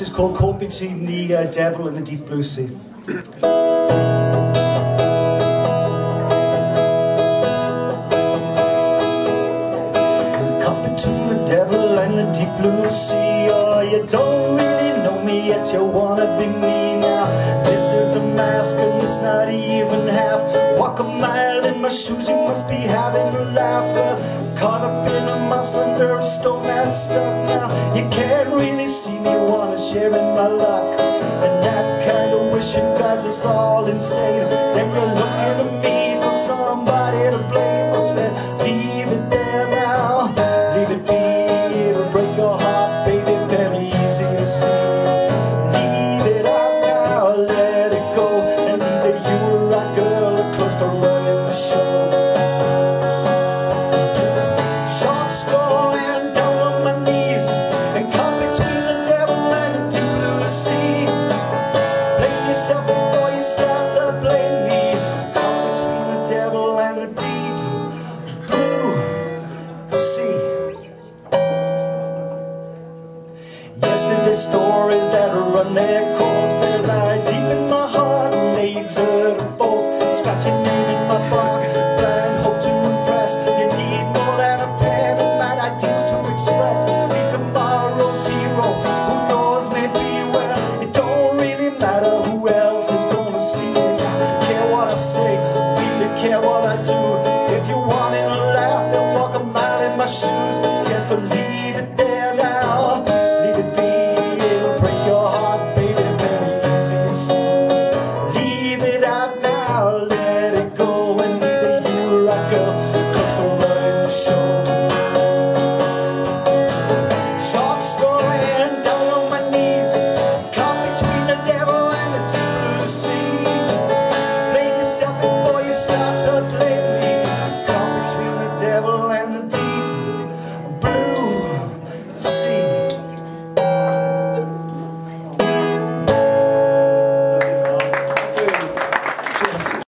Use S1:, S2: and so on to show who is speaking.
S1: This is called Caught Between the uh, Devil and the Deep Blue Sea. Caught between the devil and the deep blue sea. Oh, you don't really know me yet, you wanna be me now. This is a mask and it's not even half. Walk a mile in my shoes, you must be having a laugh. Well, caught up in a mouse under a stone and stuck now. You can't really drives us all insane. Then you're looking at me for somebody to blame Yesterday's stories that run their course. They lie deep in my heart and they exert a force. Scratching in my back, blind hope to impress. You need more than a pen and bad ideas to express. Be tomorrow's hero, who knows maybe well It don't really matter who else is gonna see me Care what I say, really care what I do. If you want it to laugh, then walk a mile in my shoes. Just to